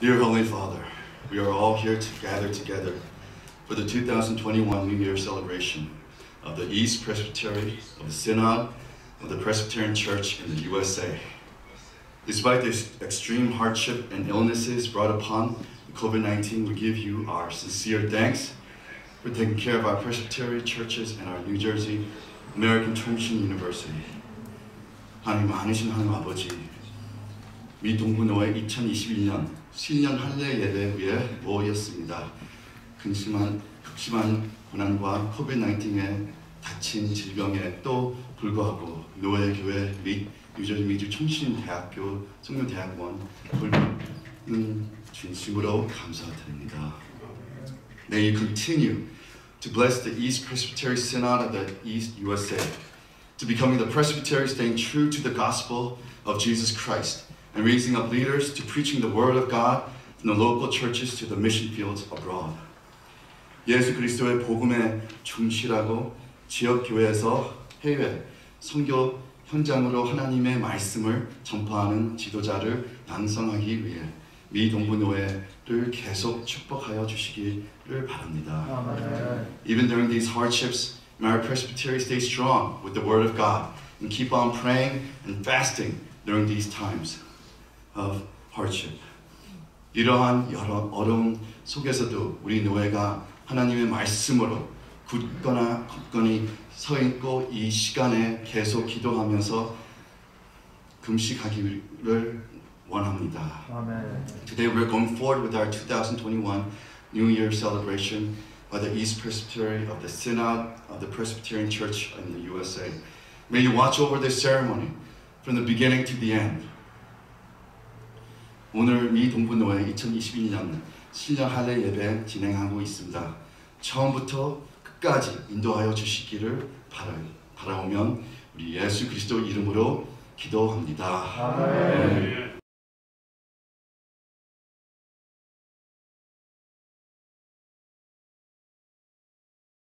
Dear Holy Father, we are all here to gather together for the 2021 New Year celebration of the East Presbytery of the Synod of the Presbyterian Church in the USA. Despite this extreme hardship and illnesses brought upon COVID 19, we give you our sincere thanks for taking care of our Presbyterian churches and our New Jersey American Chongqing University. 하나님 많으신 하나님 아버지, 미 동부노회 2021년 신년 할례 예배 위에 모였습니다. 근심한 극심한 고난과 코비드-19에 닥친 질병에 또 불구하고 노예 교회 및 뉴저지 미주 총신대학교 성교대학원 돌보는 진심으로 감사드립니다. May you continue to bless the East Presbytery Synod of the East USA, to becoming the presbytery staying true to the gospel of Jesus Christ, and raising up leaders to preaching the word of God from the local churches to the mission fields abroad. 예수 그리스도의 복음에 충실하고 지역 교회에서 해외 선교 현장으로 하나님의 말씀을 전파하는 지도자를 양성하기 위해 미 동부 노예를 계속 축복하여 주시기를 바랍니다. Even during these hardships, may our presbytery stay strong with the word of God and keep on praying and fasting during these times of hardship. 이러한 여러 어려움 속에서도 우리 노예가 하나님의 말씀으로 굳거나 굳건히 서 있고 이 시간에 계속 기도하면서 금식하기를 원합니다. 아멘. Today we're going forward with our 2021 New Year celebration by the East Presbytery of the Synod of the Presbyterian Church in the USA. May you watch over this ceremony from the beginning to the end. 오늘 미 동부노회 2021년 신년 할례 예배 진행하고 있습니다. 처음부터 끝까지 인도하여 주시기를 바라, 바라오면 우리 예수 그리스도 이름으로 기도합니다. 아멘.